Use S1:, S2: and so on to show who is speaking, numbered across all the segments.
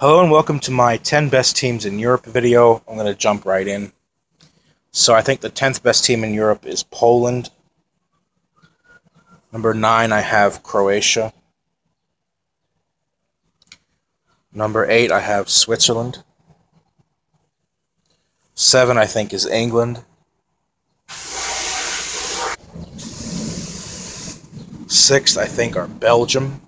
S1: Hello and welcome to my 10 best teams in Europe video. I'm going to jump right in. So I think the 10th best team in Europe is Poland. Number 9 I have Croatia. Number 8 I have Switzerland. 7 I think is England. 6th I think are Belgium.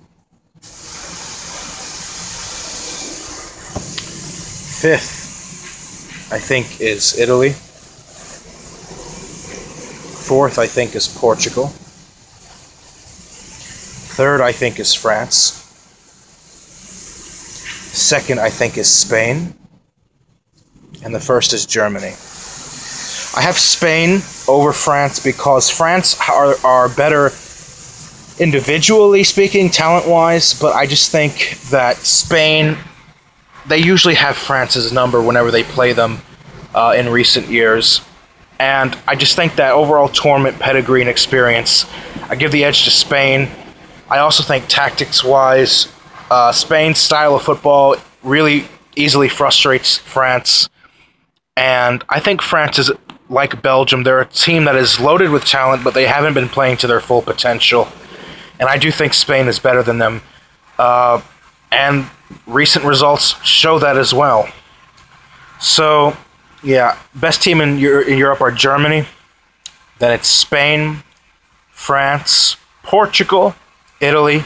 S1: Fifth, I think, is Italy. Fourth, I think, is Portugal. Third, I think, is France. Second, I think, is Spain. And the first is Germany. I have Spain over France because France are, are better individually speaking, talent wise, but I just think that Spain they usually have France's number whenever they play them uh, in recent years. And I just think that overall tournament pedigree and experience, I give the edge to Spain. I also think tactics wise, uh, Spain's style of football really easily frustrates France. And I think France is like Belgium. They're a team that is loaded with talent, but they haven't been playing to their full potential. And I do think Spain is better than them. Uh, and recent results show that as well. So, yeah, best team in, in Europe are Germany, then it's Spain, France, Portugal, Italy,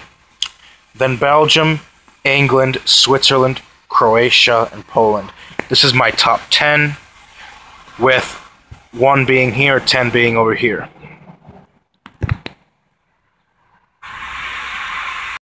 S1: then Belgium, England, Switzerland, Croatia, and Poland. This is my top 10, with one being here, 10 being over here.